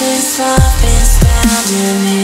since I've been standing here